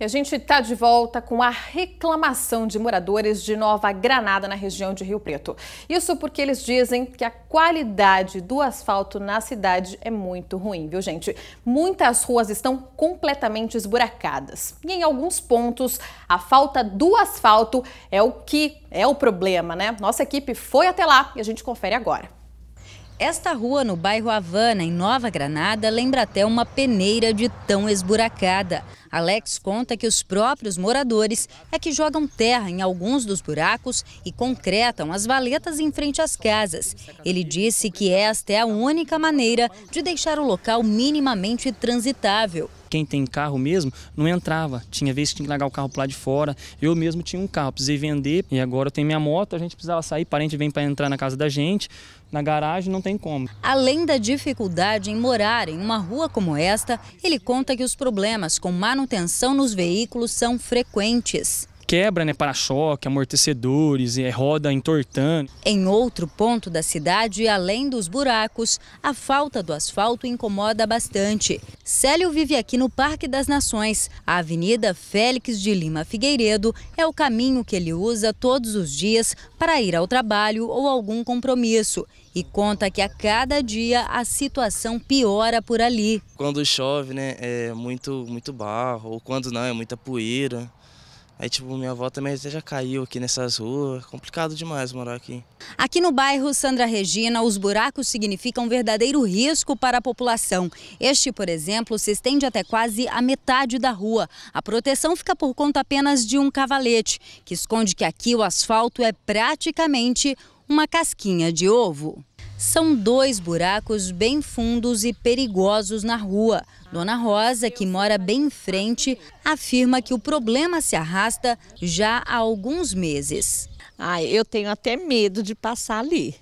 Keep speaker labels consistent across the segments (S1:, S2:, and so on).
S1: E a gente está de volta com a reclamação de moradores de Nova Granada, na região de Rio Preto. Isso porque eles dizem que a qualidade do asfalto na cidade é muito ruim, viu, gente? Muitas ruas estão completamente esburacadas. E em alguns pontos, a falta do asfalto é o que é o problema, né? Nossa equipe foi até lá e a gente confere agora.
S2: Esta rua no bairro Havana, em Nova Granada, lembra até uma peneira de tão esburacada. Alex conta que os próprios moradores é que jogam terra em alguns dos buracos e concretam as valetas em frente às casas. Ele disse que esta é a única maneira de deixar o local minimamente transitável.
S3: Quem tem carro mesmo não entrava. Tinha vezes que tinha que largar o carro para lá de fora. Eu mesmo tinha um carro, precisei vender e agora eu tenho minha moto. A gente precisava sair, parente vem para entrar na casa da gente. Na garagem não tem como.
S2: Além da dificuldade em morar em uma rua como esta, ele conta que os problemas com manutenção nos veículos são frequentes
S3: quebra, né, para-choque, amortecedores, é, roda entortando.
S2: Em outro ponto da cidade, além dos buracos, a falta do asfalto incomoda bastante. Célio vive aqui no Parque das Nações. A Avenida Félix de Lima Figueiredo é o caminho que ele usa todos os dias para ir ao trabalho ou algum compromisso. E conta que a cada dia a situação piora por ali.
S4: Quando chove, né, é muito, muito barro, ou quando não, é muita poeira. Aí, tipo, minha avó também já caiu aqui nessas ruas. Complicado demais morar aqui.
S2: Aqui no bairro Sandra Regina, os buracos significam um verdadeiro risco para a população. Este, por exemplo, se estende até quase a metade da rua. A proteção fica por conta apenas de um cavalete, que esconde que aqui o asfalto é praticamente uma casquinha de ovo. São dois buracos bem fundos e perigosos na rua. Dona Rosa, que mora bem em frente, afirma que o problema se arrasta já há alguns meses.
S5: Ah, eu tenho até medo de passar ali.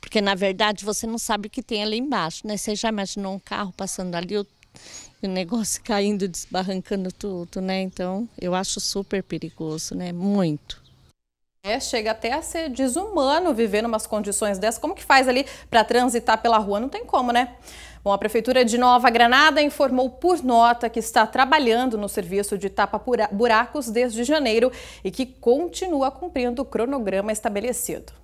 S5: Porque, na verdade, você não sabe o que tem ali embaixo, né? Você já imaginou um carro passando ali, o, o negócio caindo, desbarrancando tudo, né? Então, eu acho super perigoso, né? Muito.
S1: É, chega até a ser desumano viver em umas condições dessas. Como que faz ali para transitar pela rua? Não tem como, né? Bom, a Prefeitura de Nova Granada informou por nota que está trabalhando no serviço de tapa-buracos desde janeiro e que continua cumprindo o cronograma estabelecido.